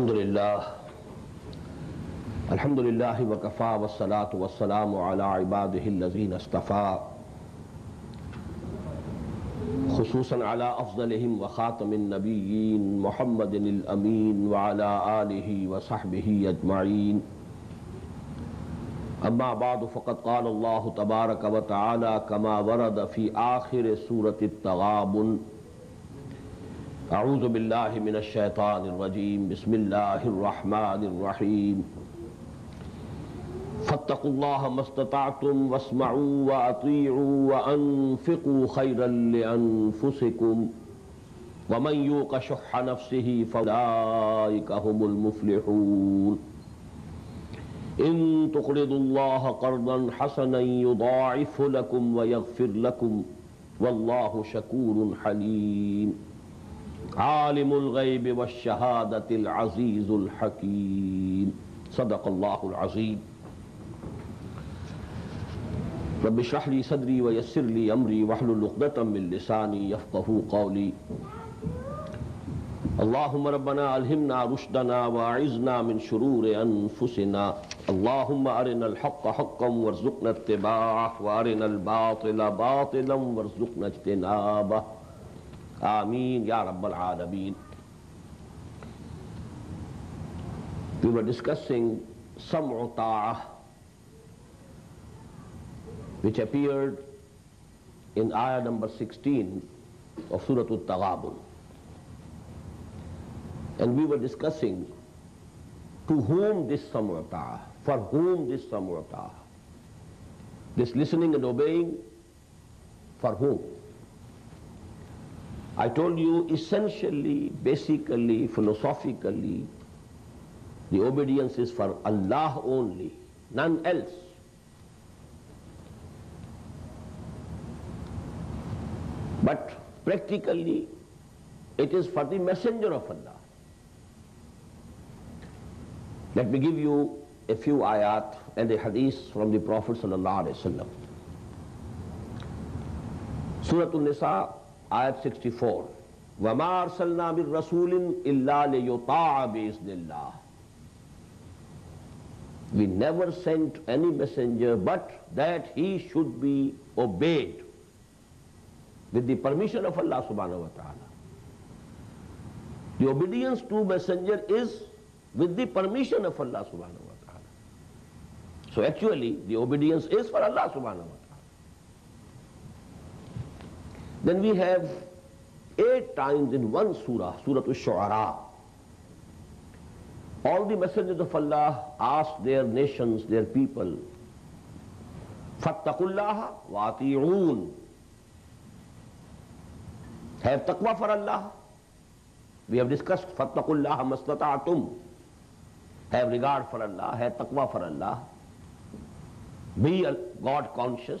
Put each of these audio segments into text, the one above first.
الحمد لله الحمد لله وكفى والصلاة والسلام على عباده الذين اصطفى خصوصا على أفضلهم وخاتم النبيين محمد الأمين وعلى آله وصحبه أجمعين أما بعد، فقد قال الله تبارك وتعالى كما ورد في آخر سورة التغابن۔ أعوذ بالله من الشيطان الرجيم. بسم الله الرحمن الرحيم. فاتقوا الله ما استطعتم واسمعوا وأطيعوا وأنفقوا خيرا لأنفسكم. ومن يوق شح نفسه فأولئك هم المفلحون. إن تقرضوا الله قرضا حسنا يضاعف لكم ويغفر لكم. والله شكور حليم. عالم الغيب والشهادة العزيز الحكيم. صدق الله العظيم. رب اشرح لي صدري ويسر لي أمري واحلل عقدة من لساني يفقه قولي. اللهم ربنا ألهمنا رشدنا وأعذنا من شرور أنفسنا. اللهم أرنا الحق حقا وارزقنا اتباعه وأرنا الباطل باطلا وارزقنا اجتنابه. We were discussing Sam'u which appeared in ayah number 16 of Surah Al-Taghabun. And we were discussing to whom this Sam'u for whom this Sam'u this listening and obeying, for whom? I told you essentially, basically, philosophically, the obedience is for Allah only, none else. But practically, it is for the messenger of Allah. Let me give you a few ayat and a hadith from the Prophet sallallahu alaihi wasallam. Surah An-Nisa, آیت سکسٹی فور۔ ومار صلاح بل رسول we never sent any messenger but that he should be obeyed with the permission of Allah سبحانہ و تعالی the obedience to messenger is with the permission of Allah سبحانہ و تعالی so actually the obedience is for Allah جرز پرسان Then we have eight times in one surah, Surah Al-Shu'ara. All the messengers of Allah asked their nations, their people, فَاتَّقُوا اللَّهَ وَأَطِيعُونَ Have taqwa for Allah. We have discussed فَاتَّقُوا اللَّهَ مَسْتَطَعْتُمْ Have regard for Allah, have taqwa for Allah. Be God conscious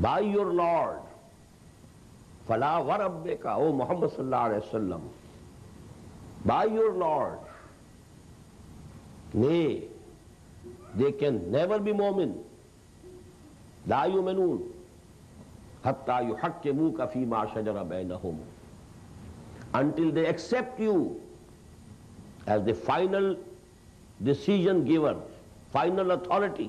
by your lord فلا ورب کا او محمد صلی اللہ علیہ وسلم. بائی یور لارڈ نے دے کین نیور بی مومن لا یو مینون حتہ یو حق کے منہ کا فیما شجر بینہم until they accept you as the final decision giver final authority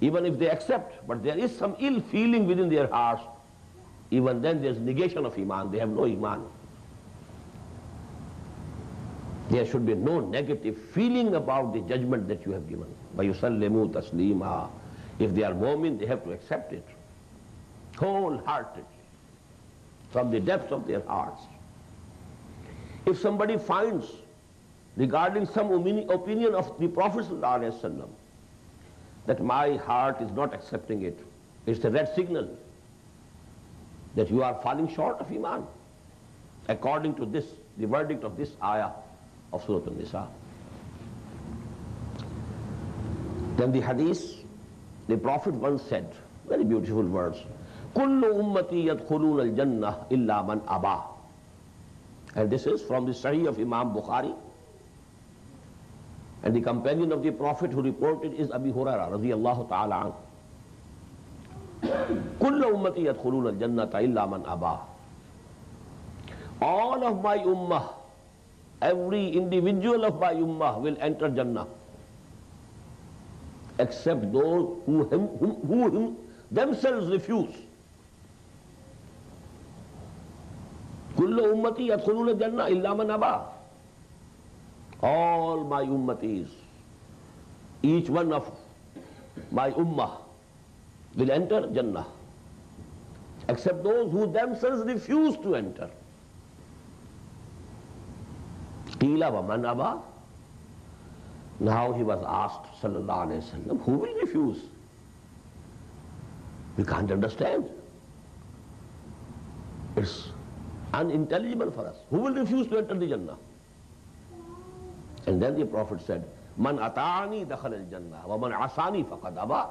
Even if they accept, but there is some ill feeling within their hearts, even then there's negation of Iman. They have no Iman. There should be no negative feeling about the judgment that you have given. وَيُسَلِّمُوا تَسْلِيمًا If they are mu'min, they have to accept it wholeheartedly from the depths of their hearts. If somebody finds regarding some opinion of the Prophet ﷺ, that my heart is not accepting it, it's a red signal that you are falling short of Iman. According to this, the verdict of this ayah of Surah Al-Nisa. Then the hadith, the Prophet once said, very beautiful words, كل أمتي يدخلون الجنة إلا من أبى and this is from the Sahih of Imam Bukhari and the companion of the prophet who reported is Abi Hurairah رضی اللہ تعالی عنہ کل امتی یدخلون الجنة الا من ابا all of my ummah, every individual of my ummah will enter Jannah. Except those who, him, who, who him themselves refuse. كل أمتي يدخلون الجنة إلا من أبى All my ummatis, each one of my ummah will enter Jannah. Except those who themselves refuse to enter. Qila wa man aba. Now he was asked, sallallahu alayhi wa sallam, who will refuse? We can't understand. It's unintelligible for us. Who will refuse to enter the Jannah? And then the Prophet said, Man ata'ani dakhal al-Jannah wa man asani faqad aba.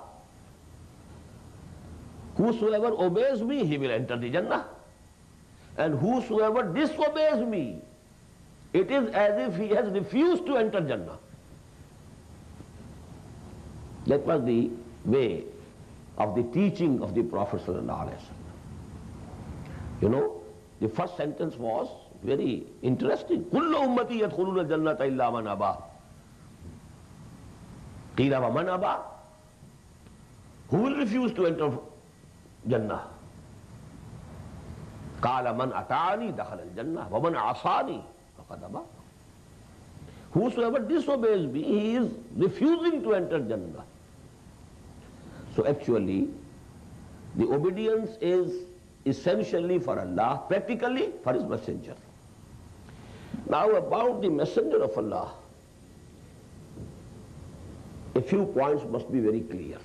Whosoever obeys me, he will enter the Jannah. And whosoever disobeys me, it is as if he has refused to enter Jannah. That was the way of the teaching of the Prophet You know, the first sentence was very interesting. Kullu ummati yadkhuluna jannata illa man aba. Qila wa man aba? Who will refuse to enter Jannah? Qala man ata'ani dakhal al-jannah wa man asani. Whosoever disobeys me, he is refusing to enter Jannah. So actually, the obedience is essentially for Allah, practically for His messenger. Now about the messenger of Allah, a few points must be very clear.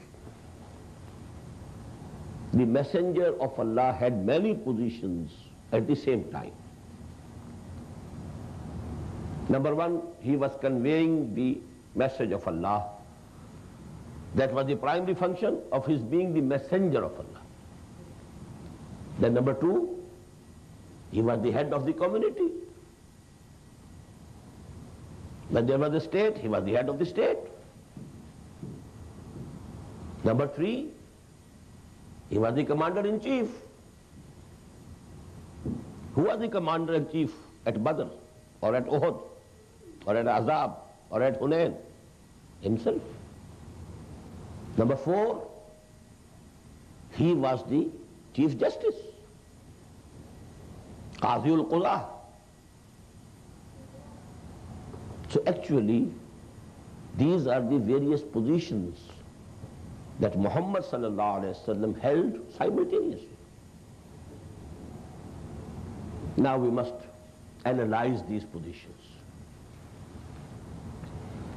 The messenger of Allah had many positions at the same time. Number one, he was conveying the message of Allah. That was the primary function of his being the messenger of Allah. Then number two, he was the head of the community. When there was a state, he was the head of the state. Number three, he was the commander-in-chief. Who was the commander-in-chief at Badr, or at Uhud, or at Ahzab, or at Hunain? Himself. Number four, he was the Chief Justice. Qaziul Qudah. So actually, these are the various positions that Muhammad held simultaneously. Now we must analyze these positions.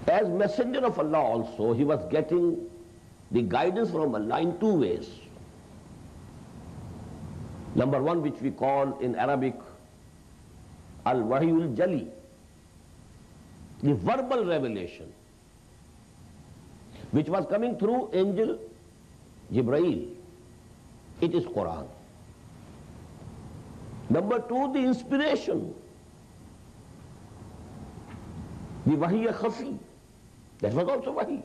As messenger of Allah also, he was getting the guidance from Allah in two ways. Number one, which we call in Arabic Al-Wahyul Jali, the verbal revelation, which was coming through angel Jibrail. It is Quran. Number two, the inspiration, the Wahy Khafi, that was also Wahy.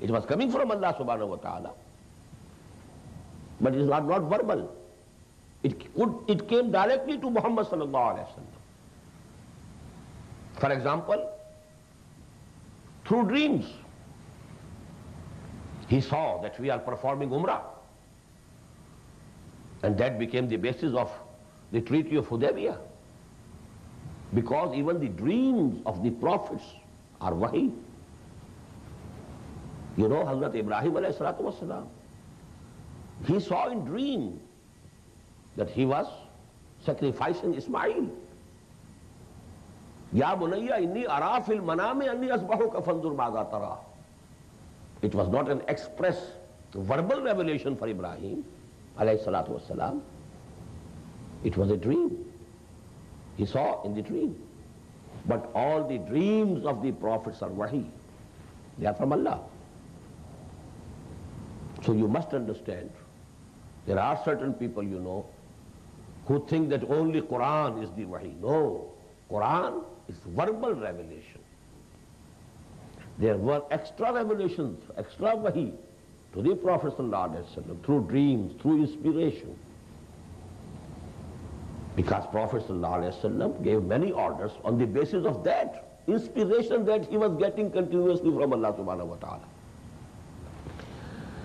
It was coming from Allah subhanahu wa ta'ala. But it is not, not verbal. It, could, it came directly to Muhammad sallallahu alayhi wa For example, through dreams, he saw that we are performing Umrah. And that became the basis of the Treaty of Hudaybiyah. Because even the dreams of the prophets are wahi. You know Hazrat Ibrahim wasalam. He saw in dream that he was sacrificing Ismail. It was not an express verbal revelation for Ibrahim alayhi salatu wasalam. It was a dream. He saw in the dream. But all the dreams of the prophets are wahi. They are from Allah. So you must understand, there are certain people you know who think that only Quran is the wahi. No, Quran is verbal revelation. There were extra revelations, extra wahi to the Prophet through dreams, through inspiration. Because Prophet gave many orders on the basis of that inspiration that he was getting continuously from Allah subhanahu wa ta'ala.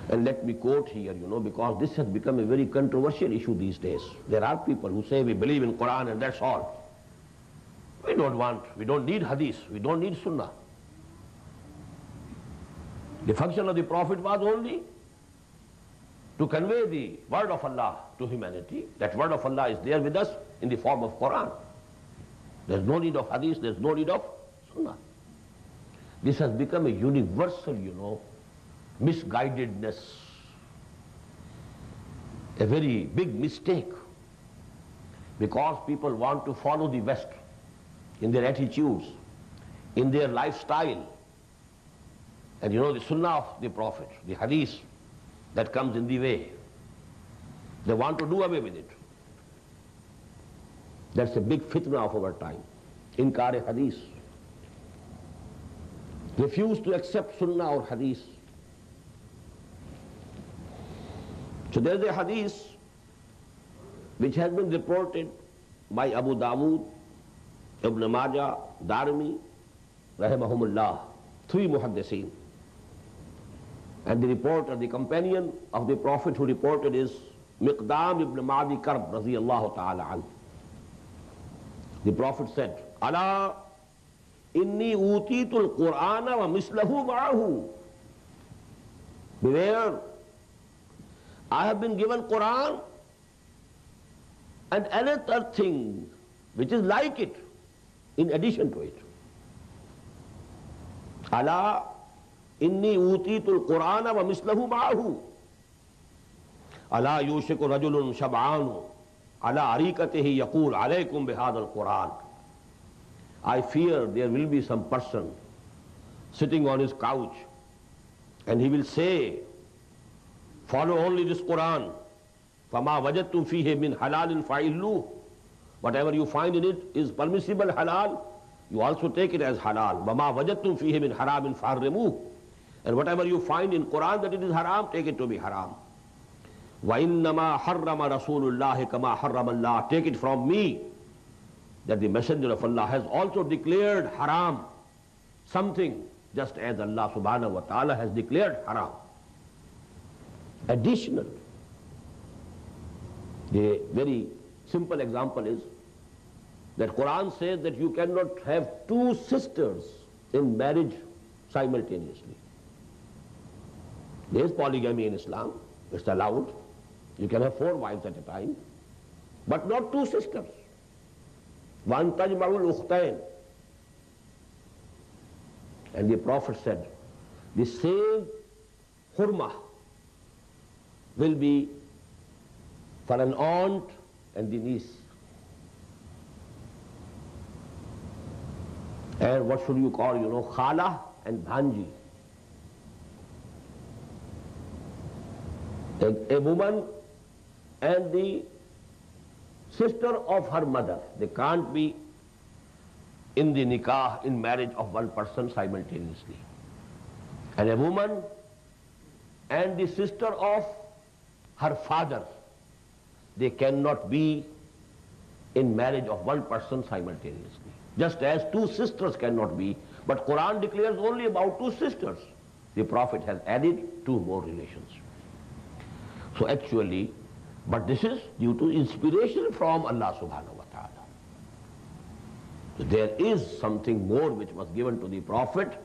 And let me quote here, you know, because this has become a very controversial issue these days. There are people who say we believe in Quran and that's all. We don't want, we don't need hadith, we don't need sunnah. The function of the Prophet was only to convey the word of Allah to humanity. That word of Allah is there with us in the form of Quran. There's no need of hadith, there's no need of sunnah. This has become a universal, you know, misguidedness, a very big mistake because people want to follow the West in their attitudes, in their lifestyle. And you know the sunnah of the Prophet, the hadith, that comes in the way. They want to do away with it. That's a big fitna of our time. Inkar hadith. Refuse to accept sunnah or hadith. So there's a hadith which has been reported by Abu Dawood, Ibn Majah, Darimi, rahimahumullah, three muhaddiseen. And the reporter, the companion of the Prophet who reported is Miqdam ibn Ma'di Karb radiyallahu ta'ala an. The Prophet said, Allah inni utitul Qur'ana wa mislahu ma'ahu. Beware, I have been given Quran and another thing which is like it in addition to it. الا انی اوتی تل قرآن و مسلح معاہو اللہ یوشک رجل شبان اللہ عریقت ہی یقول علیکم بحاد القرآن I fear there will be some person sitting on his couch and he will say follow only دس قرآن فما وجد تم فی ہے من حلال فائلو Whatever you find in it is permissible halal, you also take it as halal. وَمَا وَجَدْتُمْ فِيهِ مِنْ حَرَامٍ فَحَرِّمُوهُ and whatever you find in Quran that it is haram, take it to be haram. وَإِنَّمَا حَرَّمَ رَسُولُ اللَّهِ كَمَا حَرَّمَ اللَّهِ Take it from me that the Messenger of Allah has also declared haram something just as Allah subhanahu wa ta'ala has declared haram. Additional. The very simple example is that Quran says that you cannot have two sisters in marriage simultaneously. There is polygamy in Islam. It's allowed. You can have four wives at a time, but not two sisters. One tajma'ul ukhtain. And the Prophet said, the same hurma will be for an aunt and the niece. And what should you call, you know, khala and bhanji. a, a woman and the sister of her mother. They can't be in the nikah, in marriage of one person simultaneously. And a woman and the sister of her father, they cannot be in marriage of one person simultaneously. Just as two sisters cannot be, but Quran declares only about two sisters. The Prophet has added two more relations. So actually, but this is due to inspiration from Allah subhanahu wa ta'ala. There is something more which was given to the Prophet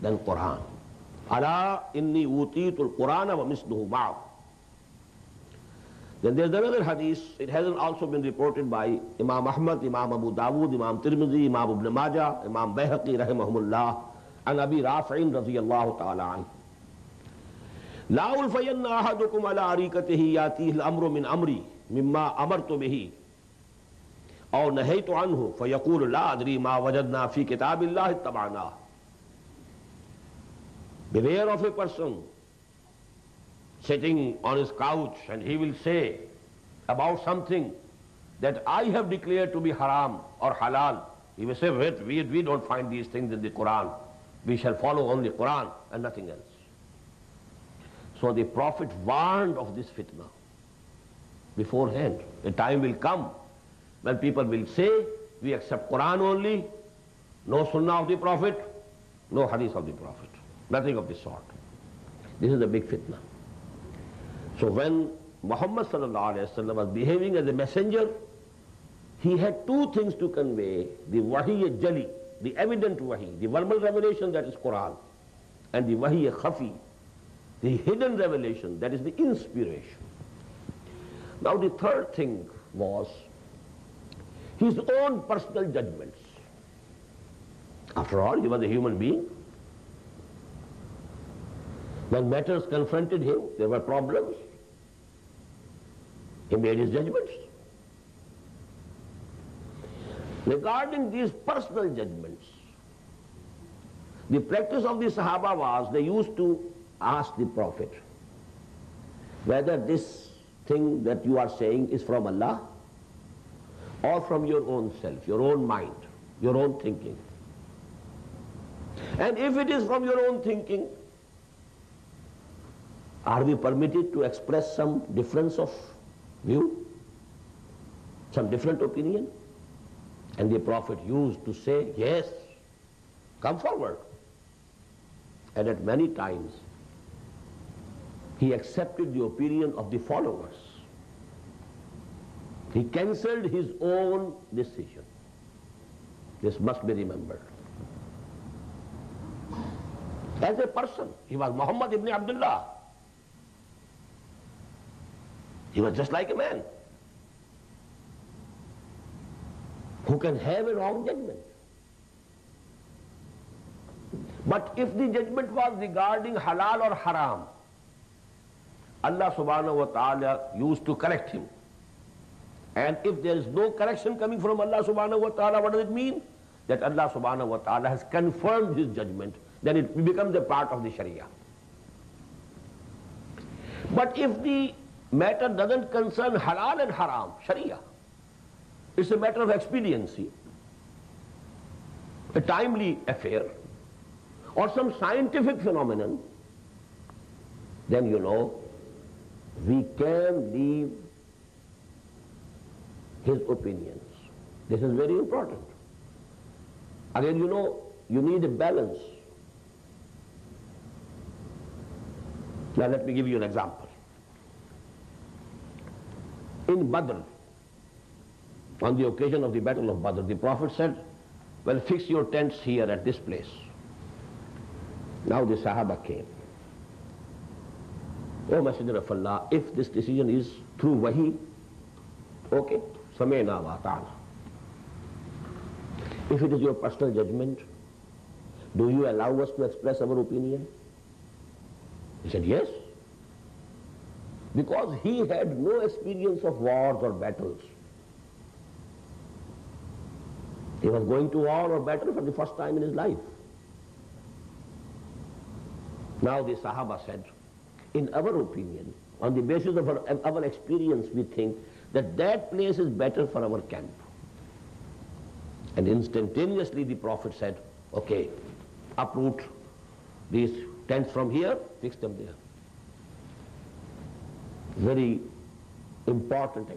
than Quran. Allah inni utitul Quran wa misluhu ma'ahu. Then there's another hadith, it hasn't also been reported by Imam Ahmad, Imam Abu Dawood, Imam Tirmidhi, Imam Ibn Majah, Imam Bayhaqi rahimahumullah, and Abi Rafi'in radiyallahu ta'ala anhu. لا ألفين أحدكم على عريقته ياتيه الأمر من أمري مما أمرت به أو نهيت عنه فيقول لا أدري ما وجدنا في كتاب الله اتبعناه Beware of a person sitting on his couch and he will say about something that I have declared to be haram or halal. He will say, wait, we, we don't find these things in the Quran. We shall follow only Quran and nothing else. So the Prophet warned of this fitna beforehand. A time will come when people will say, we accept Quran only, no Sunnah of the Prophet, no Hadith of the Prophet. Nothing of this sort. This is a big fitna. So when Muhammad was behaving as a messenger, he had two things to convey, the wahi jali, the evident wahi, the verbal revelation that is Quran, and the wahi khafi, the hidden revelation, that is the inspiration. Now the third thing was his own personal judgments. After all, he was a human being. When matters confronted him, there were problems. He made his judgments. Regarding these personal judgments, the practice of the Sahaba was they used to ask the Prophet whether this thing that you are saying is from Allah or from your own self, your own mind, your own thinking. And if it is from your own thinking, are we permitted to express some difference of view? Some different opinion? And the Prophet used to say, yes, come forward. And at many times, he accepted the opinion of the followers. He cancelled his own decision. This must be remembered. As a person, he was Muhammad ibn Abdullah. He was just like a man who can have a wrong judgment. But if the judgment was regarding halal or haram, Allah subhanahu wa ta'ala used to correct him. And if there is no correction coming from Allah subhanahu wa ta'ala, what does it mean? That Allah subhanahu wa ta'ala has confirmed his judgment, then it becomes a part of the Sharia. But if the matter doesn't concern halal and haram, Sharia, it's a matter of expediency, a timely affair, or some scientific phenomenon, then you know, we can leave his opinions. This is very important. Again, you know, you need a balance. Now let me give you an example. In Badr, on the occasion of the battle of Badr, the Prophet said, well, fix your tents here at this place. Now the Sahaba came. Oh, o Messenger of Allah, if this decision is through Wahi, okay, Samena wa ta'ala. If it is your personal judgment, do you allow us to express our opinion? He said, yes. Because he had no experience of wars or battles. He was going to war or battle for the first time in his life. Now the Sahaba said, in our opinion, on the basis of our, our experience, we think that that place is better for our camp. And instantaneously the Prophet said, okay, uproot these tents from here, fix them there. Very important.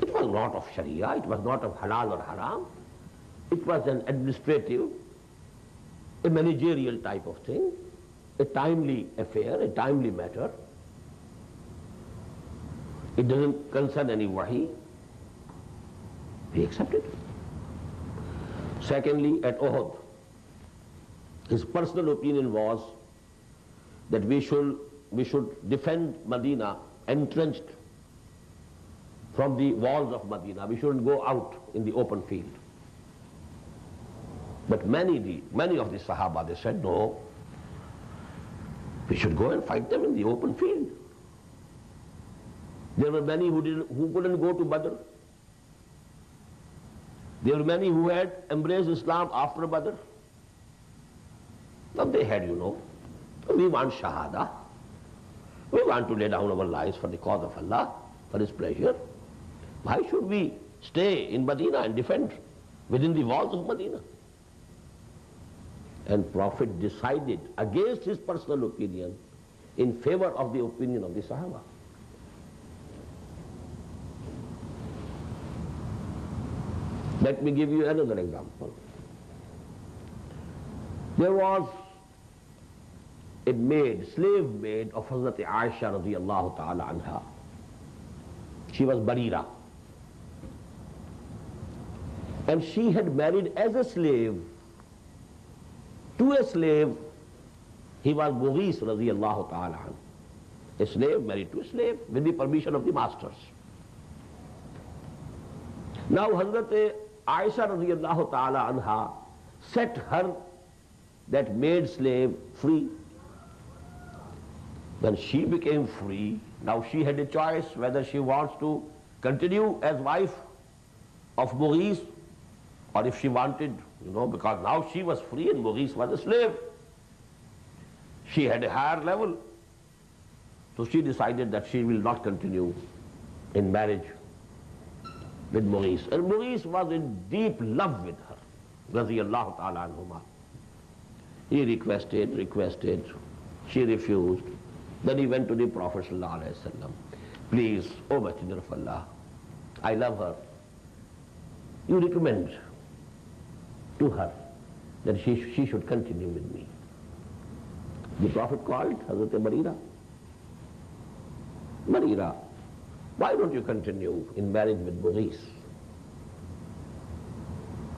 It was not of Sharia, it was not of halal or haram. It was an administrative, a managerial type of thing, a timely affair, a timely matter. It doesn't concern any wahi. He accepted. Secondly, at Uhud, his personal opinion was that we should, we should defend Medina entrenched from the walls of Medina. We shouldn't go out in the open field. But many, the, many of the Sahaba, they said, no, we should go and fight them in the open field. There were many who, didn't, who couldn't go to Badr. There were many who had embraced Islam after Badr. Now they had, you know, we want Shahada. We want to lay down our lives for the cause of Allah, for His pleasure. Why should we stay in Medina and defend within the walls of Medina? And Prophet decided against his personal opinion in favor of the opinion of the Sahaba. Let me give you another example. There was a maid, slave maid of Hazrat Aisha radiallahu ta'ala anha. She was Barira. And she had married as a slave to a slave. He was Mughis radiallahu ta'ala anhu. A slave married to a slave with the permission of the masters. Now Hazrat Aisha radiallahu ta'ala anha set her, that maid slave, free. When she became free, now she had a choice whether she wants to continue as wife of Mughis or if she wanted, you know, because now she was free and Mughis was a slave. She had a higher level. So she decided that she will not continue in marriage with Mughis. And Mughis was in deep love with her. Raziyallahu ta'ala anhuma. He requested, requested. She refused. Then he went to the Prophet wa Please, O Messenger of Allah, I love her. You recommend to her that she, she should continue with me. The Prophet called Hazrat Barira. Barira, why don't you continue in marriage with Mughis?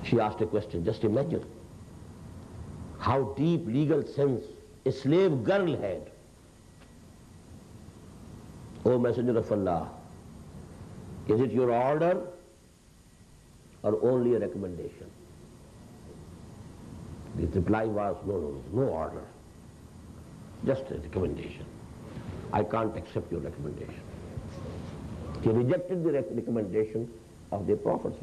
She asked a question, just imagine how deep legal sense a slave girl had. O Messenger of Allah, is it your order or only a recommendation? The reply was, no, no, no, order. Just a recommendation. I can't accept your recommendation. He rejected the recommendation of the Prophet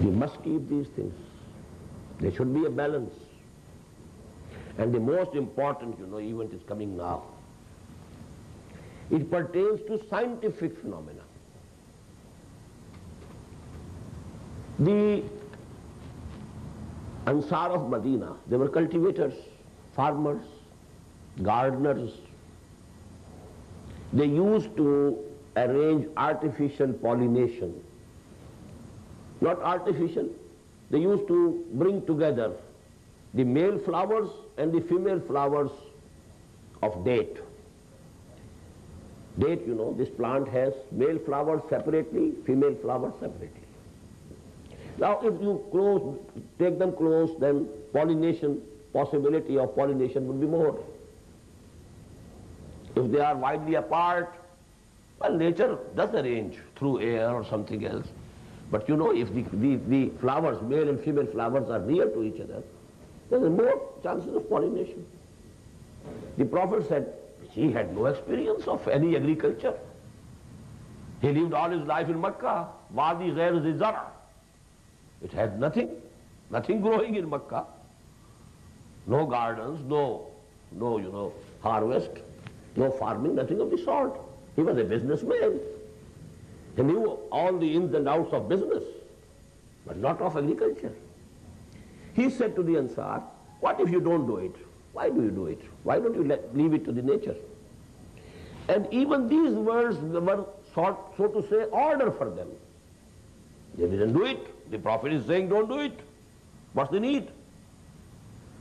You must keep these things. There should be a balance. And the most important, you know, event is coming now. It pertains to scientific phenomena. The Ansar of Medina, they were cultivators, farmers, gardeners. They used to arrange artificial pollination. Not artificial, they used to bring together the male flowers and the female flowers of date. Date, you know, this plant has male flowers separately, female flowers separately. Now if you close, take them close, then pollination, possibility of pollination would be more. If they are widely apart, well, nature does arrange through air or something else. But you know, if the, the, the flowers, male and female flowers are near to each other, there is more chances of pollination. The Prophet said, he had no experience of any agriculture. He lived all his life in Makkah. Wadi ghair zara. It had nothing, nothing growing in Makkah. No gardens, no, no, you know, harvest, no farming, nothing of the sort. He was a businessman. He knew all the ins and outs of business, but not of agriculture. He said to the Ansar, what if you don't do it? Why do you do it? Why don't you let, leave it to the nature? And even these words were, so, so to say, order for them. They didn't do it. The Prophet is saying, don't do it. What's the need?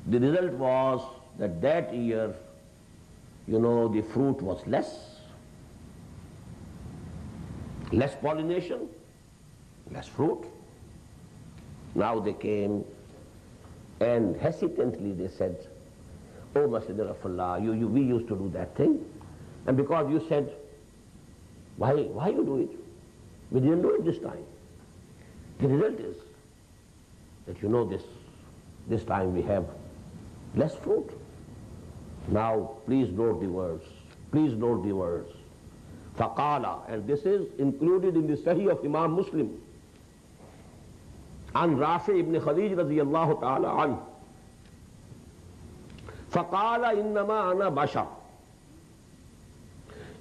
The result was that that year, you know, the fruit was less. Less pollination, less fruit. Now they came and hesitantly they said, Oh of Allah, you, you, we used to do that thing. And because you said, why, why you do it? We didn't do it this time. The result is that you know this, this time we have less fruit. Now, please note the words. Please note the words. Faqala, and this is included in the Sahih of Imam Muslim. عن رافع ابن خديج رضي الله تعالى عنه فقال إنما أنا بشر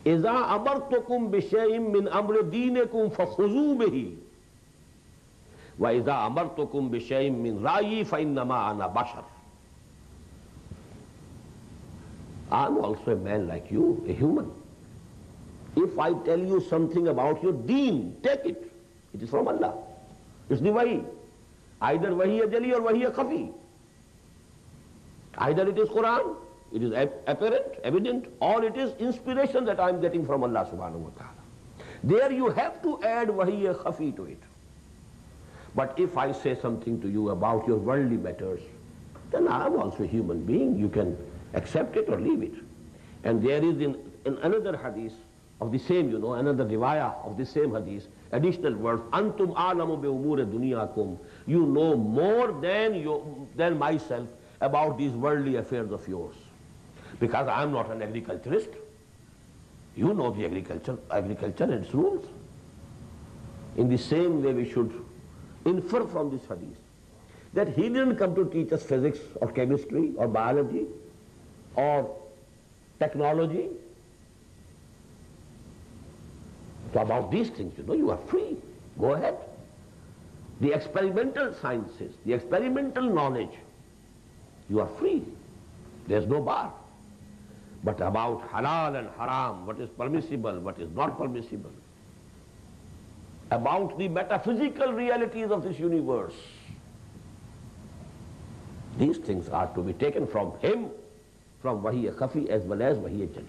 إذا أمرتكم بشيء من أمر دينكم فخذوا به وإذا أمرتكم بشيء من رأيي فإنما أنا بشر I'm also a man like you, a human. If I tell you something about your deen, take it. It is from Allah. It's the wahi. Either wahi jali or wahi khafi. Either it is Quran, it is apparent, evident, or it is inspiration that I am getting from Allah subhanahu wa ta'ala. There you have to add wahi khafi to it. But if I say something to you about your worldly matters, then I am also a human being. You can accept it or leave it. And there is in, in another hadith of the same, you know, another riwayah of the same hadith, additional words, Antum alamu bi umur dunyakum. You know more than, you, than myself about these worldly affairs of yours. Because I am not an agriculturist. You know the agriculture, agriculture and its rules. In the same way we should infer from this hadith that he didn't come to teach us physics or chemistry or biology or technology. About these things, you know, you are free. Go ahead. The experimental sciences, the experimental knowledge, you are free. There's no bar. But about halal and haram, what is permissible, what is not permissible, about the metaphysical realities of this universe, these things are to be taken from him from Wahiya Khafi as well as Wahiya Jali.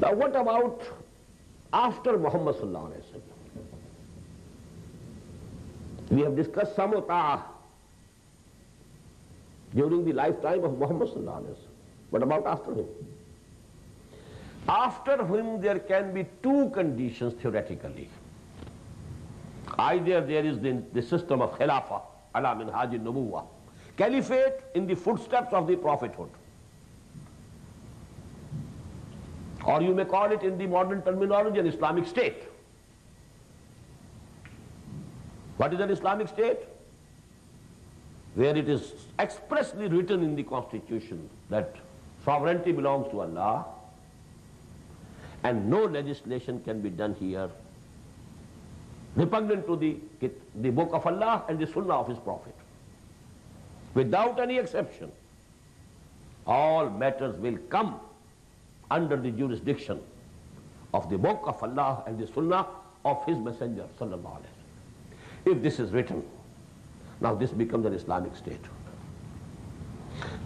Now what about after Muhammad صلی اللہ علیہ وسلم وی ہیو ڈسکس سم ہوتا during the life time of Muhammad صلی اللہ علیہ وسلم but about after him after him there can be two condition theoretically I there there is then the system of خلافا علام حاجی نبوا caliphate in the footsteps of the prophethood Or you may call it in the modern terminology an Islamic state. What is an Islamic state? Where it is expressly written in the constitution that sovereignty belongs to Allah and no legislation can be done here repugnant to the, the book of Allah and the sunnah of his prophet without any exception. All matters will come under the jurisdiction of the book of Allah and the sunnah of his messenger If this is written, now this becomes an Islamic state.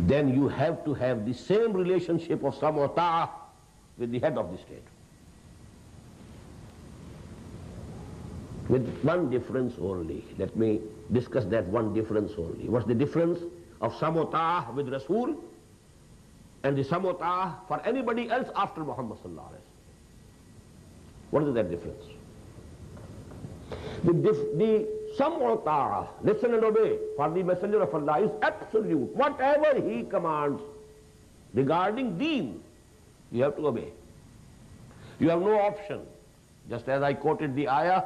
Then you have to have the same relationship of samata with the head of the state. With one difference only. Let me discuss that one difference only. What's the difference of samutah with Rasul and the samutah for anybody else after Muhammad sallallahu alaihi What is that difference? The, the samutah, listen and obey, for the messenger of Allah is absolute. Whatever he commands regarding deen, you have to obey. You have no option. Just as I quoted the ayah,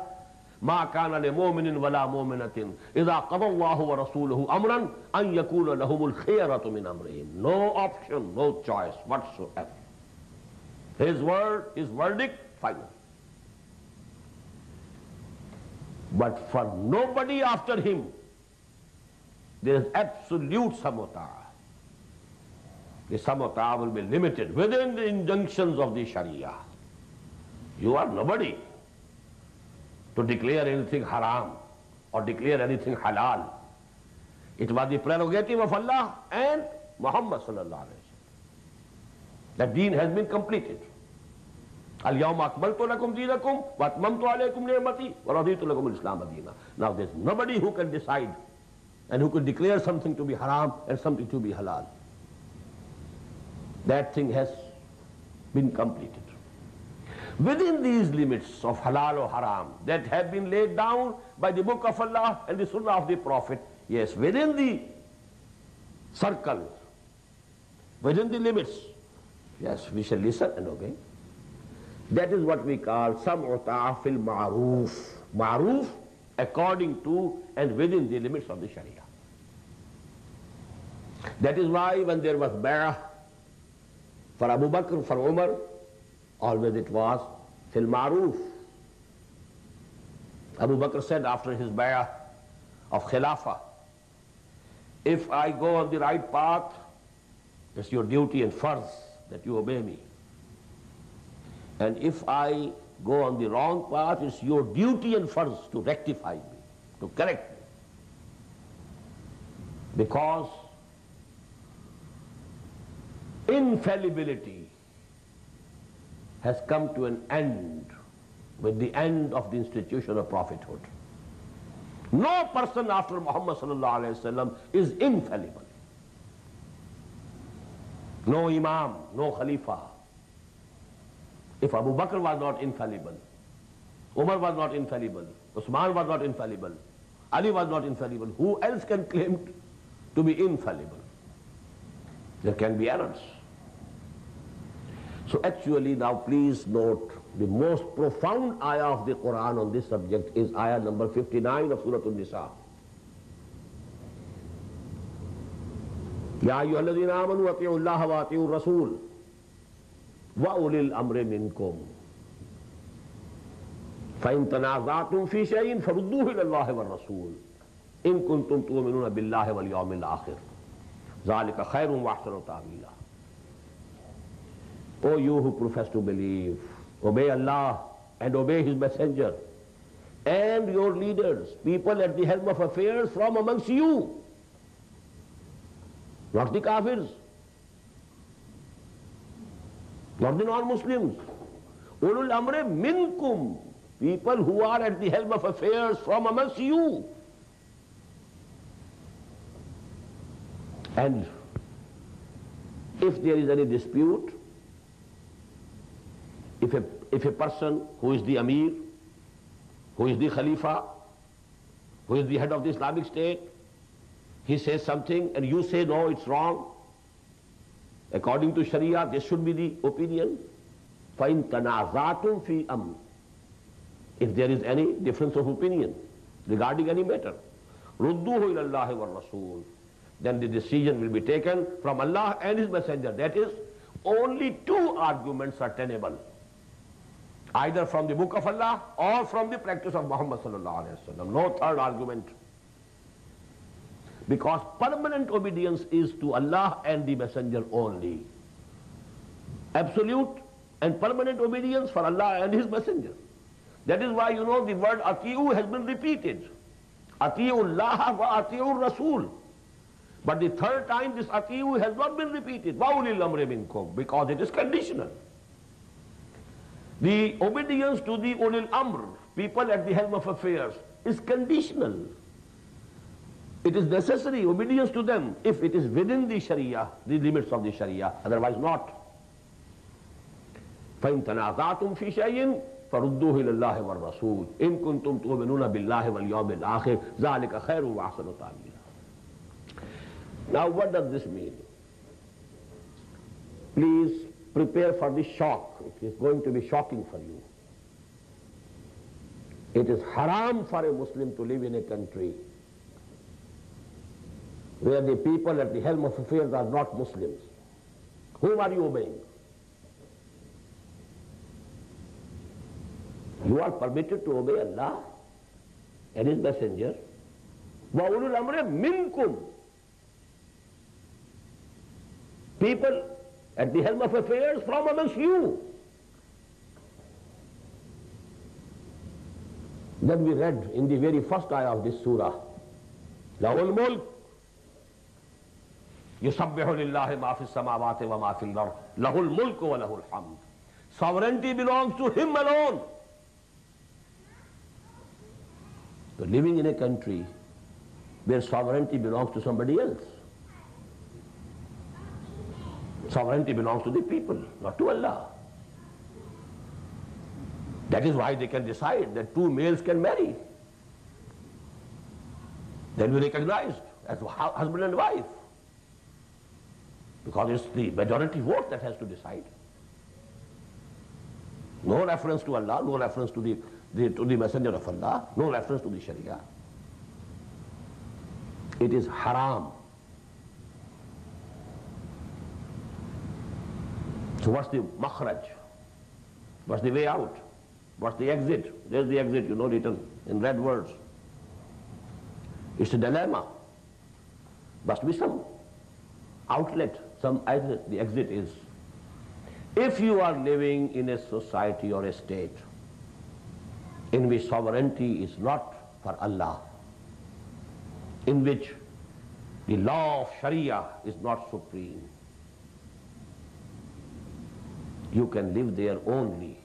ما كان لمؤمن ولا مؤمنة إذا قضى الله ورسوله أمرا أن يكون لهم الخيرة من أمرهم no option no choice whatsoever his word his verdict final but for nobody after him there is absolute samata the samata will be limited within the injunctions of the sharia you are nobody to declare anything haram or declare anything halal. It was the prerogative of Allah and Muhammad sallallahu alaihi wasallam. That deen has been completed. اليوم اکملت لکم دینکم واتممت علیکم نعمتی ورضیت لکم الاسلام دینا now there's nobody who can decide and who can declare something to be haram and something to be halal that thing has been completed within these limits of halal or haram that have been laid down by the book of Allah and the sunnah of the prophet yes within the circle within the limits yes we shall listen and obey that is what we call sam'u ta'afil ma'roof. Ma'roof according to and within the limits of the Sharia. That is why when there was bay'ah for Abu Bakr, for Umar, always it was fil ma'roof. Abu Bakr said after his bay'ah of Khilafah, if I go on the right path, it's your duty and farz that you obey me. And if I go on the wrong path, it's your duty and first to rectify me, to correct me. Because infallibility has come to an end with the end of the institution of prophethood. No person after Muhammad sallallahu alaihi wasallam is infallible. No imam, no khalifa, if Abu Bakr was not infallible, Umar was not infallible, Usman was not infallible, Ali was not infallible, who else can claim to be infallible? There can be errors. So actually now please note the most profound ayah of the Quran on this subject is ayah number 59 of Surah An-Nisa. يا أيها الذين آمنوا أطيعوا الله وأطيعوا الرسول وَأُولِي الْأَمْرِ مِنْكُمْ فَإِن تَنَازَعْتُمْ فِي شَيْءٍ فَرُدُّوهُ إِلَى اللَّهِ وَالرَّسُولِ إِن كُنتُمْ تُؤْمِنُونَ بِاللَّهِ وَالْيَوْمِ الْآخِرِ ذَلِكَ خَيْرٌ وَأَحْسَنُ تَأْوِيلًا O you who profess to believe, obey Allah and obey His Messenger and your leaders, people at the helm of affairs from amongst you, not the kafirs. not the non-Muslims. Ulul Amre minkum, people who are at the helm of affairs from amongst you. And if there is any dispute, if a, if a person who is the Amir, who is the Khalifa, who is the head of the Islamic State, he says something and you say no, it's wrong, According to Sharia, this should be the opinion. فَإِن تَنَازَعْتُمْ فِي أَمْرٍ If there is any difference of opinion regarding any matter, رُدُّوهُ إِلَى اللَّهِ وَالرَّسُولِ Then the decision will be taken from Allah and His Messenger. That is, only two arguments are tenable. Either from the book of Allah or from the practice of Muhammad. No third argument. Because permanent obedience is to Allah and the Messenger only. Absolute and permanent obedience for Allah and His Messenger. That is why you know the word ati'u has been repeated. Ati'ullah wa ati'ur Rasul. But the third time this ati'u has not been repeated. Because it is conditional. The obedience to the ulil amr, people at the helm of affairs, is conditional. It is necessary obedience to them if it is within the Sharia, the limits of the Sharia, otherwise not. فإن تنازعتم في شيء فردوه إلى الله والرسول إن كنتم تؤمنون بالله واليوم الآخر ذلك خير وأحسن تأويلا Now what does this mean? Please prepare for the shock. It is going to be shocking for you. It is haram for a Muslim to live in a country where the people at the helm of affairs are not Muslims. Whom are you obeying? You are permitted to obey Allah and His Messenger. وَأُولُو الْأَمْرِ مِنْكُمْ People at the helm of affairs from amongst you. Then we read in the very first ayah of this surah, لَهُ الْمُلْكُ يسبح لله ما في السماوات وما في الأرض له الملك وله الحمد Sovereignty belongs to him alone. You're living in a country where sovereignty belongs to somebody else. Sovereignty belongs to the people, not to Allah. That is why they can decide that two males can marry. They'll be recognized as husband and wife. Because it's the majority vote that has to decide. No reference to Allah, no reference to the, the, to the Messenger of Allah, no reference to the Sharia. It is haram. So what's the makhraj? What's the way out? What's the exit? There's the exit, you know, written in red words. It's a dilemma. Must be some outlet, some exit. The exit is if you are living in a society or a state in which sovereignty is not for Allah, in which the law of Sharia is not supreme, you can live there only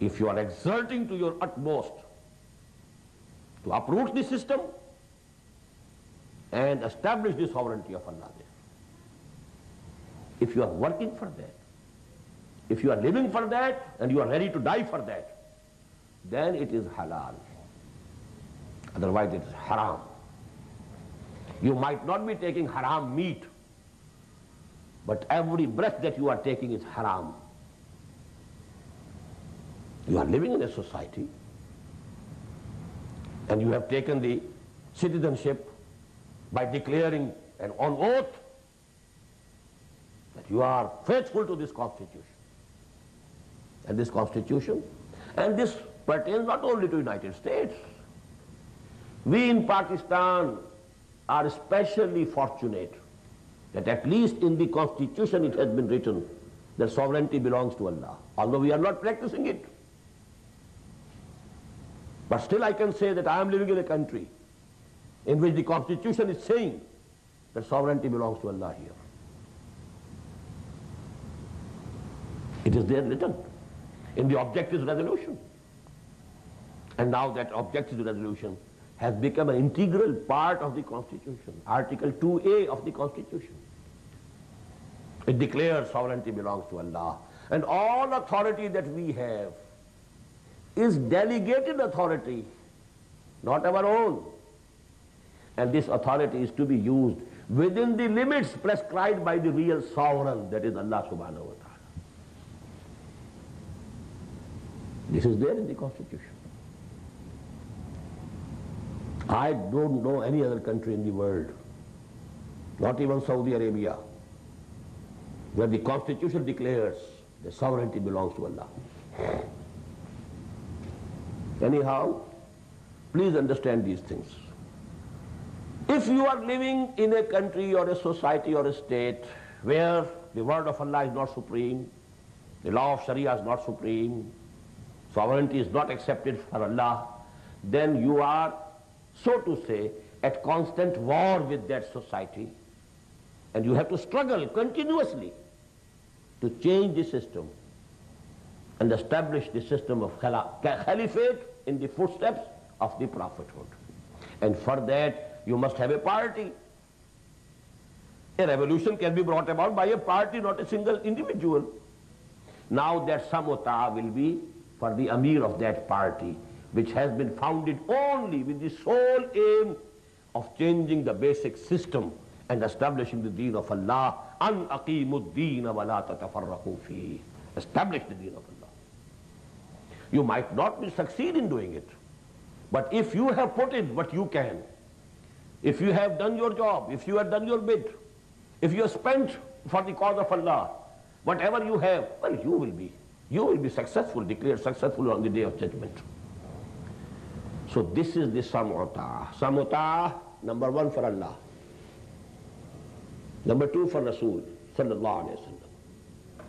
if you are exerting to your utmost to uproot the system and establish the sovereignty of Allah there. If you are working for that, if you are living for that and you are ready to die for that, then it is halal. Otherwise it is haram. You might not be taking haram meat, but every breath that you are taking is haram. You are living in a society and you have taken the citizenship by declaring an on oath that you are faithful to this constitution and this constitution. And this pertains not only to United States. We in Pakistan are especially fortunate that at least in the constitution it has been written that sovereignty belongs to Allah, although we are not practicing it. But still I can say that I am living in a country in which the constitution is saying that sovereignty belongs to Allah here. It is there written in the objectives resolution. And now that objectives resolution has become an integral part of the Constitution, Article 2A of the Constitution. It declares sovereignty belongs to Allah. And all authority that we have is delegated authority, not our own. And this authority is to be used within the limits prescribed by the real sovereign, that is Allah subhanahu wa ta'ala. This is there in the constitution. I don't know any other country in the world, not even Saudi Arabia, where the constitution declares the sovereignty belongs to Allah. Anyhow, please understand these things. If you are living in a country or a society or a state where the word of Allah is not supreme, the law of Sharia is not supreme, sovereignty is not accepted for Allah, then you are, so to say, at constant war with that society. And you have to struggle continuously to change the system and establish the system of caliphate in the footsteps of the prophethood. And for that, you must have a party. A revolution can be brought about by a party, not a single individual. Now that samota will be for the Amir of that party, which has been founded only with the sole aim of changing the basic system and establishing the deen of Allah. An aqimuddin wa la tatafarraqu. Establish the deen of Allah. You might not be succeed in doing it, but if you have put in what you can, if you have done your job, if you have done your bit, if you have spent for the cause of Allah, whatever you have, well, you will be you will be successful, declared successful on the day of judgment. So this is the sam'uta. Sam'uta, number one for Allah. Number two for Rasul, sallallahu alayhi wa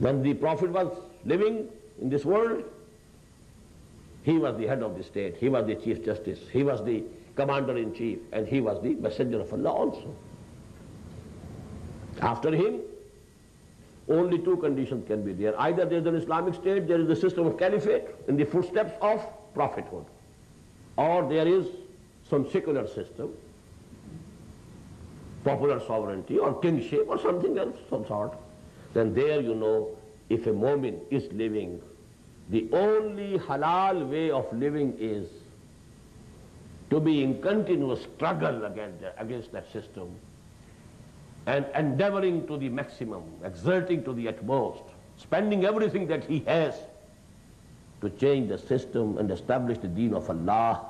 When the Prophet was living in this world, he was the head of the state, he was the chief justice, he was the commander-in-chief, and he was the messenger of Allah also. After him, only two conditions can be there. Either there is an Islamic state, there is a system of caliphate in the footsteps of prophethood, or there is some secular system, popular sovereignty or kingship or something else, some sort. Then there you know, if a momin is living, the only halal way of living is to be in continuous struggle against, against that system and endeavoring to the maximum, exerting to the utmost, spending everything that he has to change the system and establish the deen of Allah,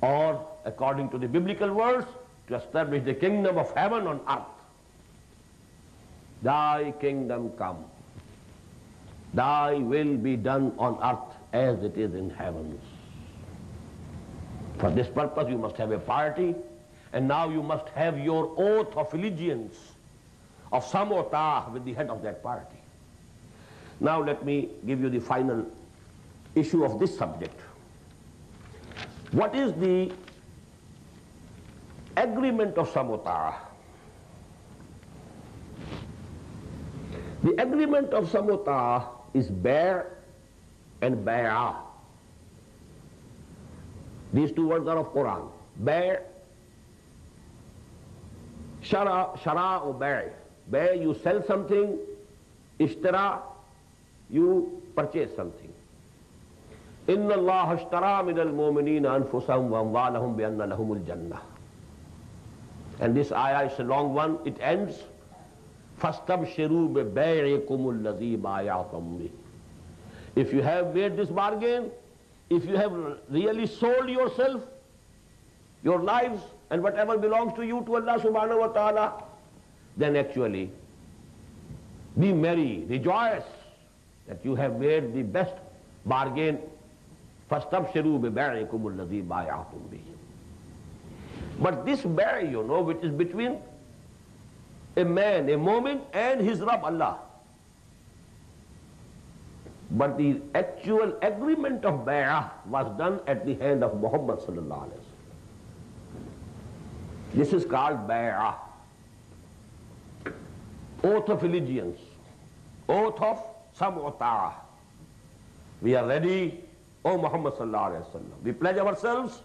or according to the biblical words, to establish the kingdom of heaven on earth. Thy kingdom come. Thy will be done on earth as it is in heavens. For this purpose you must have a party and now you must have your oath of allegiance of samota with the head of that party. Now let me give you the final issue of this subject. What is the agreement of samota? The agreement of samota is bear and bay'ah. These two words are of Quran. Bear Shara, shara or bay. Bay, you sell something. Ishtara, you purchase something. إن الله اشترى من المؤمنين أنفسهم وأموالهم بأن لهم الجنة. And this ayah is a long one. It ends. فاستبشروا ببيعكم الذي بايعتم به. If you have made this bargain, if you have really sold yourself, your lives, and whatever belongs to you to Allah subhanahu wa ta'ala, then actually be merry, rejoice that you have made the best bargain. فَاسْتَبْشِرُوا بِبَعِكُمُ الَّذِي بَايَعْتُمْ بِهِ But this bear, you know, which is between a man, a moment, and his Rabb Allah. But the actual agreement of bay'ah was done at the hand of Muhammad sallallahu alaihi this is called bay'ah. Oath of allegiance. Oath of sam'uta'ah. We are ready, O Muhammad sallallahu alayhi wa sallam. We pledge ourselves,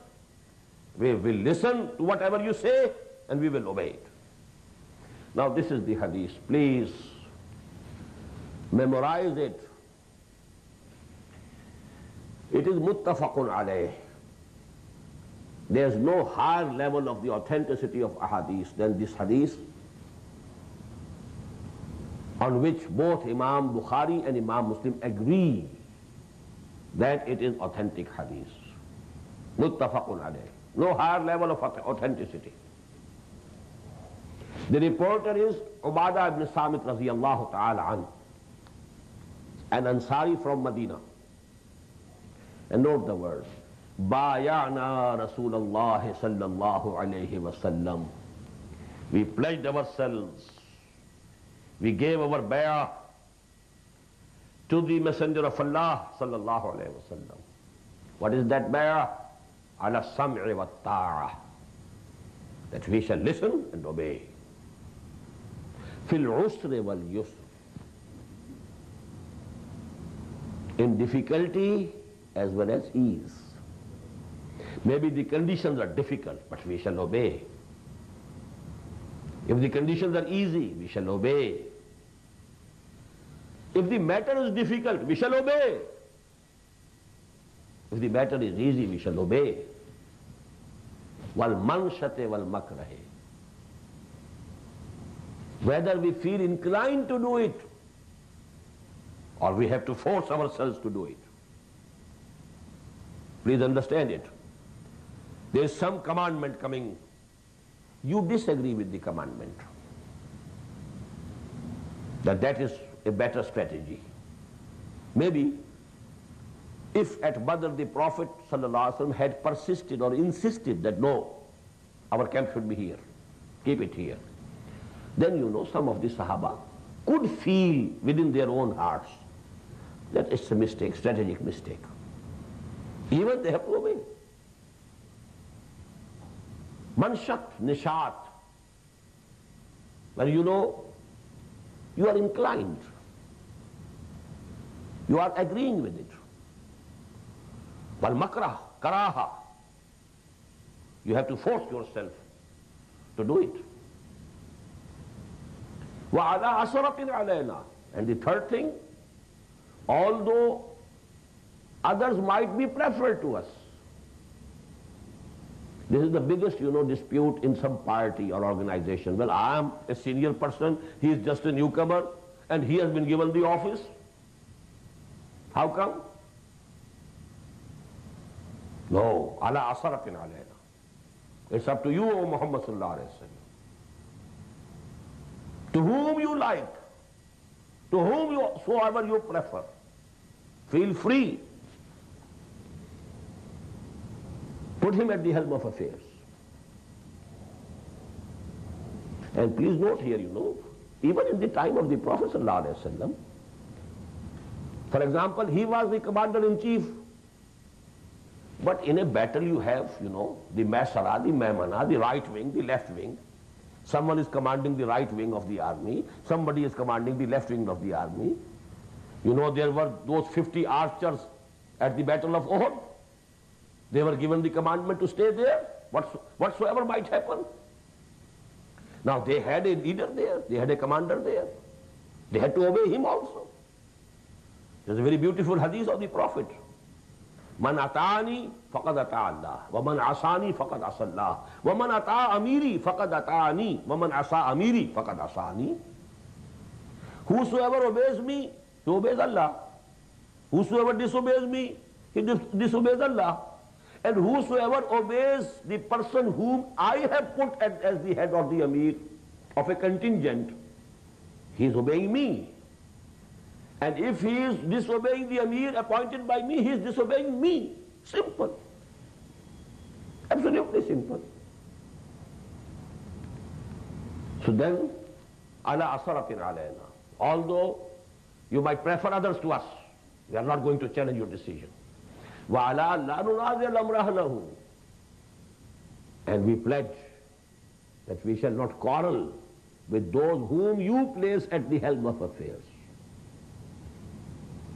we will listen to whatever you say, and we will obey it. Now this is the hadith. Please memorize it. It is muttafaqun alayh. There's no higher level of the authenticity of ahadith than this hadith on which both Imam Bukhari and Imam Muslim agree that it is authentic hadith. Muttafaqun alayh. No higher level of authenticity. The reporter is Ubadah ibn Samit radiallahu ta'ala an, an Ansari from Medina. And note the words. Bayana Rasulullah sallallahu alayhi wasallam. We pledged ourselves. We gave our bayah to the Messenger of Allah sallallahu alayhi wasallam. What is that bayah? Ala sam'i wa ta'a. That we shall listen and obey. Fil usri wal yusr. In difficulty as well as ease. Maybe the conditions are difficult, but we shall obey. If the conditions are easy, we shall obey. If the matter is difficult, we shall obey. If the matter is easy, we shall obey. Whether we feel inclined to do it or we have to force ourselves to do it. Please understand it. There is some commandment coming. You disagree with the commandment. That that is a better strategy. Maybe if at Badr the Prophet ﷺ had persisted or insisted that no, our camp should be here, keep it here, then you know some of the Sahaba could feel within their own hearts that it's a mistake, strategic mistake. Even they have to obey. Manshat, nishat. When you know you are inclined. You are agreeing with it. بل مکرا کراہا you have to force yourself to do it وہ آدھا اثرت علینا and the third thing although others might be prefer to us this is the biggest you know dispute in some party or organization well I am a senior person he is just a newcomer and has been given the office how come No, ala asaratin alayna. It's up to you, O Muhammad sallallahu alayhi wa To whom you like, to whom you, soever you prefer, feel free Put him at the helm of affairs. And please note here, you know, even in the time of the Prophet ﷺ, for example, he was the commander-in-chief. But in a battle you have, you know, the Masara, the Maimana, the right wing, the left wing. Someone is commanding the right wing of the army. Somebody is commanding the left wing of the army. You know, there were those 50 archers at the battle of Uhud. They were given the commandment to stay there, whatsoever might happen. Now they had a leader there, they had a commander there. They had to obey him also. There's a very beautiful hadith of the Prophet. Man atani faqad ata Allah. Wa man asani faqad asallah. Wa man ata amiri faqad atani. Wa man asa amiri faqad asani. Whosoever obeys me, he obeys Allah. Whosoever disobeys me, he disobeys Allah. And whosoever obeys the person whom I have put as the head of the Amir of a contingent, he is obeying me. And if he is disobeying the Amir appointed by me, he is disobeying me. Simple. Absolutely simple. So then, ala asaratin alayna. Although you might prefer others to us, we are not going to challenge your decision. And we pledge that we shall not quarrel with those whom you place at the helm of affairs.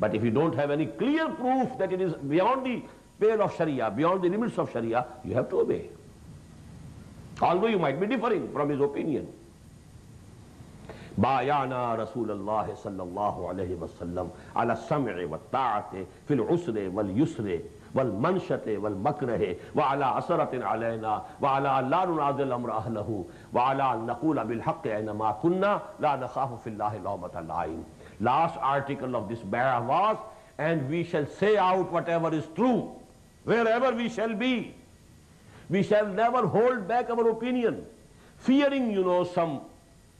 But if you don't have any clear proof that it is beyond the pale of Sharia, beyond the limits of Sharia, you have to obey. Although you might be differing from his opinion. بايعنا رسول الله صلى الله عليه وسلم على السمع والطاعة في العسر واليسر والمنشة والمكره وعلى أسرة علينا وعلى أن لا ننازل أمر أهله وعلى أن نقول بالحق أينما كنا لا نخاف في الله لومة العين Last article of this bara was and we shall say out whatever is true wherever we shall be. We shall never hold back our opinion fearing you know some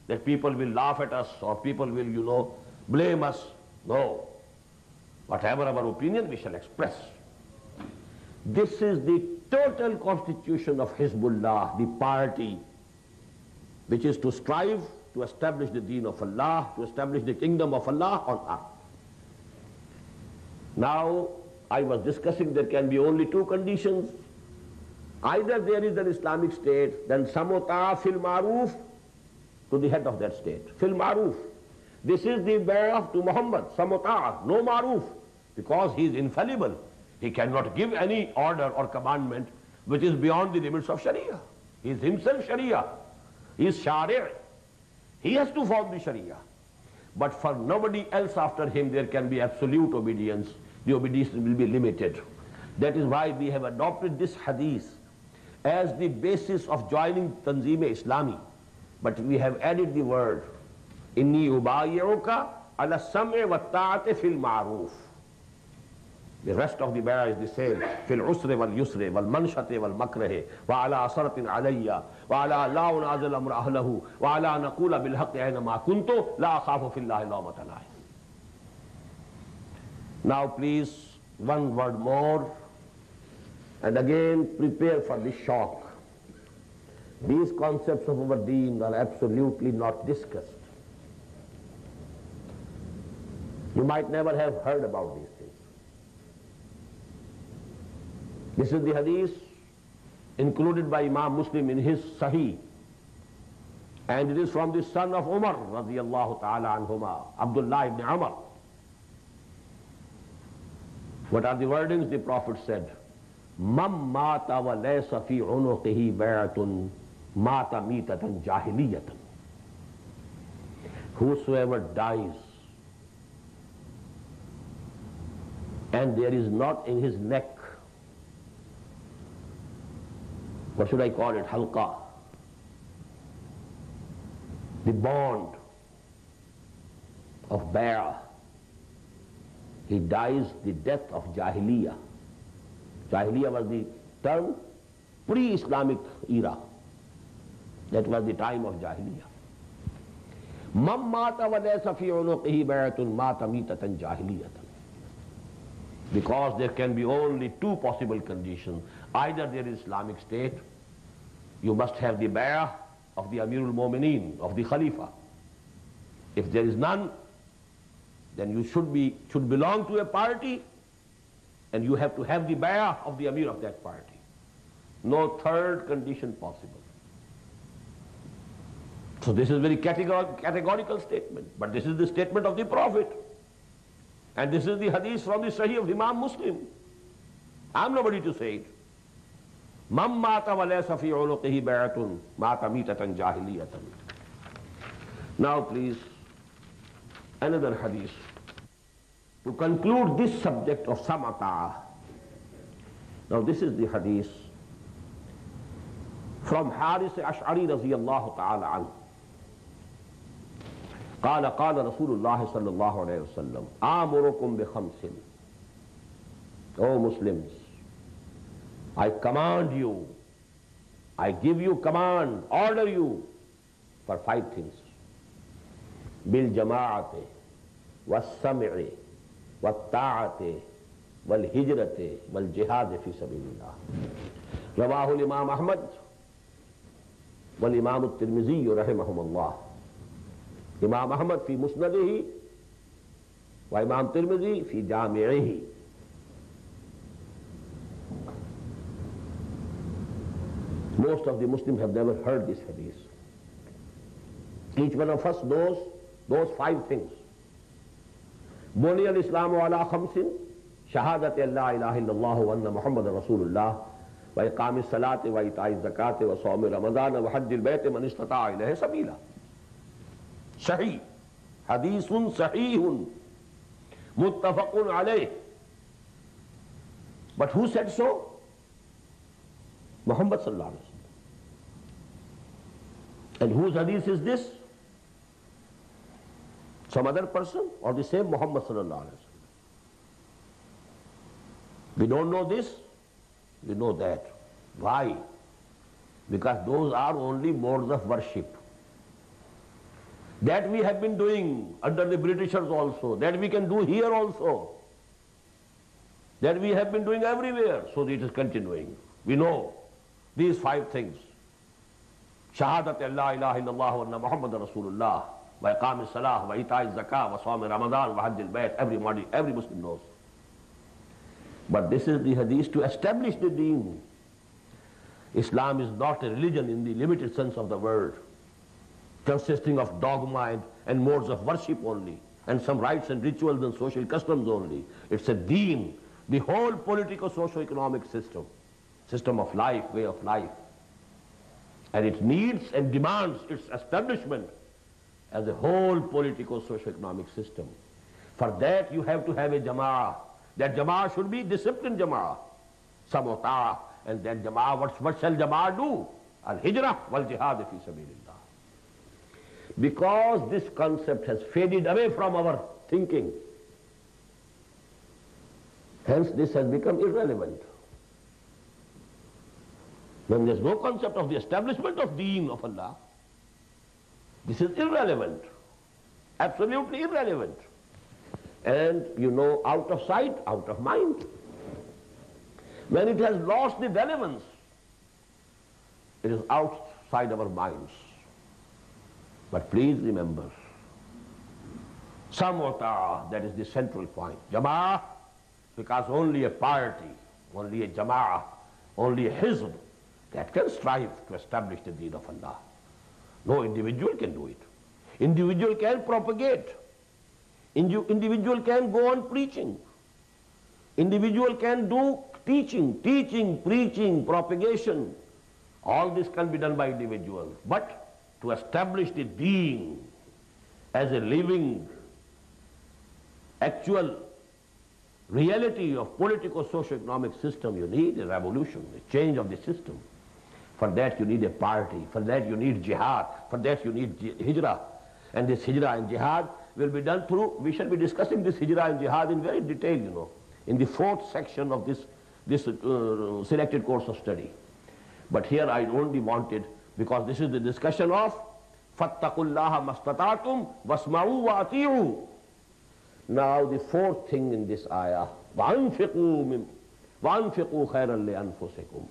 that people will laugh at us or people will, you know, blame us. No. Whatever our opinion, we shall express. This is the total constitution of Hizbullah, the party, which is to strive to establish the deen of Allah, to establish the kingdom of Allah on earth. Now, I was discussing there can be only two conditions. Either there is an Islamic state, then samota fil maruf, to the head of that state. Fil maruf. This is the bay'ah to Muhammad, samuta'ah, no maruf, because he is infallible. He cannot give any order or commandment which is beyond the limits of Sharia. He is himself Sharia. He is Shari'. He has to follow the Sharia. But for nobody else after him there can be absolute obedience. The obedience will be limited. That is why we have adopted this hadith as the basis of joining Tanzim-e-Islami. But we have added the word, Inni ubayyuka ala sam'i wa ta'ati fil ma'ruf. The rest of the bay'ah is the same. في العسر واليسر والمنشط والمكره وعلى أصرة علي وعلى لا أنازل أمر أهله وعلى نقول بالحق أينما كنت لا أخاف في الله لومة لائم. Now please, one word more, and again prepare for the shock. These concepts of our deen are absolutely not discussed. You might never have heard about these things. This is the hadith included by Imam Muslim in his Sahih. And it is from the son of Umar radiallahu ta'ala anhuma, Abdullah ibn Umar. What are the wordings? The Prophet said, Mam mata wa laysa fi unuqihi bay'atun mata mitatan. Whosoever dies and there is not in his neck, what should I call it, halqa, the bond of bear. He dies the death of Jahiliyyah. Jahiliyyah was the term pre-Islamic era. That was the time of Jahiliyyah. Mata wa laysa fi unuqihi bay'atun mata mitatan jahiliyatan. Because there can be only two possible conditions. Either there is Islamic State, you must have the bay'ah of the Amirul Mu'mineen, of the Khalifa. If there is none, then you should be should belong to a party and you have to have the bay'ah of the Amir of that party. No third condition possible. So this is a very categor categorical statement, but this is the statement of the Prophet. And this is the hadith from the Sahih of Imam Muslim. I'm nobody to say it. Mata wa laysa fi unuqihi bay'atun mata mitatan jahiliyatan. Now please, another hadith. To conclude this subject of samata. Now this is the hadith from Haris Ash'ari radiallahu ta'ala anhu. قال قال رسول الله صلى الله عليه وسلم آمركم بخمس O Muslims, I command you I give you command order you for five things بل جماعت و سمع و طاعت ول ہجرت ول جہاد فی سبیل اللہ رواہ الامام احمد والامام الترمذی رحمہم اللہ امام احمد فی مسند ہی و امام ترمزی فی جامعہ ہی Most of the Muslims have never heard this hadith. Each one of us knows those five things. بني الإسلام على خمس شهادة أن لا إله إلا الله وأن محمد رسول الله وإقام الصلاة وإيتاء الزكاة وصوم رمضان وحج البيت من استطاع إليه سبيلا صحيح حديث صحيح متفق عليه But who said so? Muhammad sallallahu alaihi wasallam. And whose hadith is this? Some other person or the same Muhammad sallallahu alaihi wasallam? We don't know this, we know that. Why? Because those are only modes of worship. That we have been doing under the Britishers also, that we can do here also. That we have been doing everywhere, so it is continuing. We know these five things. Shahadat Allah ilaha illallah wa anna Muhammad Rasulullah wa iqam salah wa ita'i zakah wa sawam Ramadan wa hajj al-bayt. Everybody, every Muslim knows. But this is the hadith to establish the deen. Islam is not a religion in the limited sense of the word, consisting of dogma and, and modes of worship only, and some rites and rituals and social customs only. It's a deen, the whole political socio-economic system, system of life, way of life. And it needs and demands its establishment as a whole political socio-economic system. For that you have to have a jama'ah. That jama'ah should be disciplined jama'ah. Samotah. And then jama'ah, what, what shall jama'ah do? Al-hijrah wal-jihad fi sabilillah. Because this concept has faded away from our thinking. Hence this has become irrelevant. When there's no concept of the establishment of deen of Allah, this is irrelevant, absolutely irrelevant. And you know, out of sight, out of mind. When it has lost the relevance, it is outside our minds. But please remember, samwata, that is the central point. Jama'ah, because only a party, only a jama'ah, only a hizb, that can strive to establish the deen of Allah. No individual can do it. Individual can propagate. Indi- individual can go on preaching. Individual can do teaching, teaching, preaching, propagation. All this can be done by individual. But to establish the deen as a living, actual reality of political socio-economic system, you need a revolution, a change of the system. For that you need a party, for that you need jihad, for that you need ji- hijrah. And this hijrah and jihad will be done through, we shall be discussing this hijrah and jihad in very detail, you know, in the fourth section of this, this uh, selected course of study. But here I only wanted, because this is the discussion of فَاتَّقُوا اللَّهَ مَسْتَطَعْتُمْ وَاسْمَعُوا وَأَطِيعُوا Now the fourth thing in this ayah, وَأَنفِقُوا مِن وَأَنفِقُوا خَيْرًا لِأَنفُسِكُمْ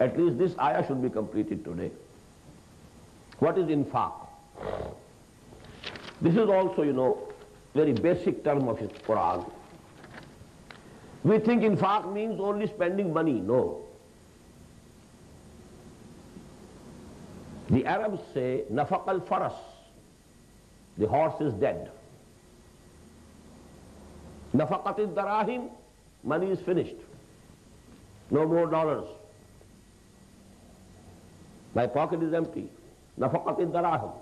at least this ayah should be completed today. What is infaq? This is also, you know, very basic term of Quran. We think infaq means only spending money. No. The Arabs say, nafaq al-faras. The horse is dead. Nafaqat al-darahim, money is finished. No more dollars. My pocket is empty. Nafaqat al-darahim.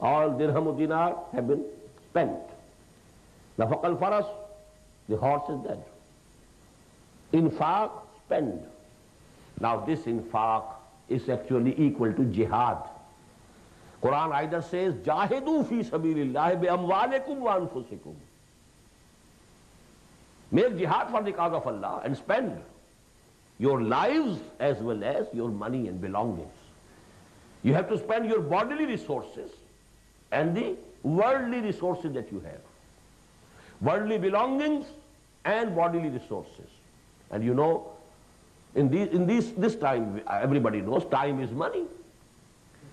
All dirham or dinar have been spent. Nafaq al-faras, the horse is dead. Infaq, spend. Now this infaq is actually equal to jihad. Quran either says, Jahidu fi sabilillahi bi amwalikum wa anfusikum. Make jihad for the cause of Allah and spend your lives as well as your money and belongings. You have to spend your bodily resources and the worldly resources that you have. Worldly belongings and bodily resources. And you know, in, these, in these, this time, everybody knows time is money.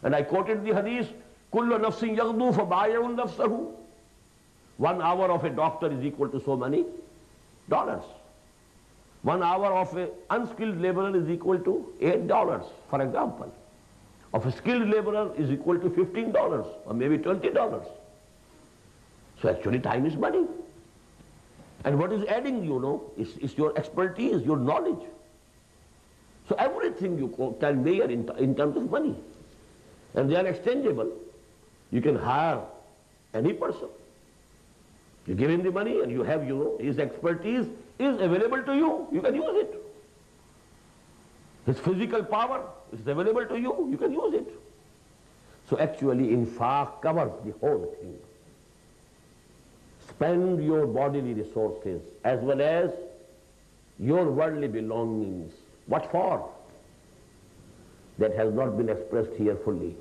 And I quoted the hadith, كُلُّ نَفْسٍ يَغْدُو فَبَايَعُ نَفْسَهُ One hour of a doctor is equal to so many dollars. One hour of an unskilled laborer is equal to eight dollars, for example. Of a skilled laborer is equal to fifteen dollars or maybe twenty dollars. So actually time is money. And what is adding, you know, is, is your expertise, your knowledge. So everything you can measure in, in terms of money. And they are exchangeable. You can hire any person. You give him the money and you have, you know, his expertise is available to you. You can use it. His physical power is available to you. You can use it. So actually, infaq covers the whole thing. Spend your bodily resources as well as your worldly belongings. What for? That has not been expressed here fully.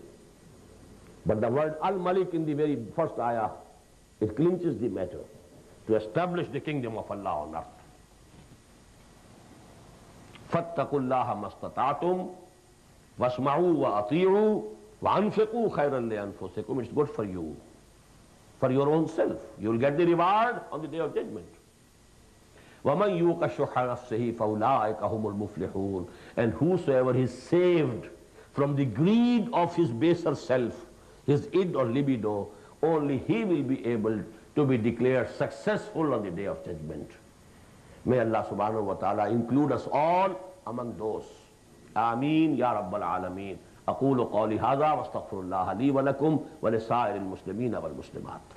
But the word Al-Malik in the very first ayah, it clinches the matter to establish the kingdom of Allah on earth. فَاتَّقُوا اللَّهَ مَسْتَطَعْتُمْ وَاسْمَعُوا وَأَطِيعُوا وَأَنفِقُوا خَيْرًا لِأَنفُسِكُمْ It's good for. For your own self. You'll get the reward on the day of judgment. وَمَنْ يُوقَ شُحَ نَفْسِهِ فَأُولَٰئِكَ هُمُ الْمُفْلِحُونَ And whosoever is saved from the greed of his baser self, his id or libido, only he will be able to be declared successful on the day of judgment. میں اللہ سبحانہ و تعالیٰ انکلوڈ اس آل امنگ دوس آمین یا رب العالمین اقول قولی هذا وستغفر اللہ لی ولکم ولسائر المسلمین والمسلمات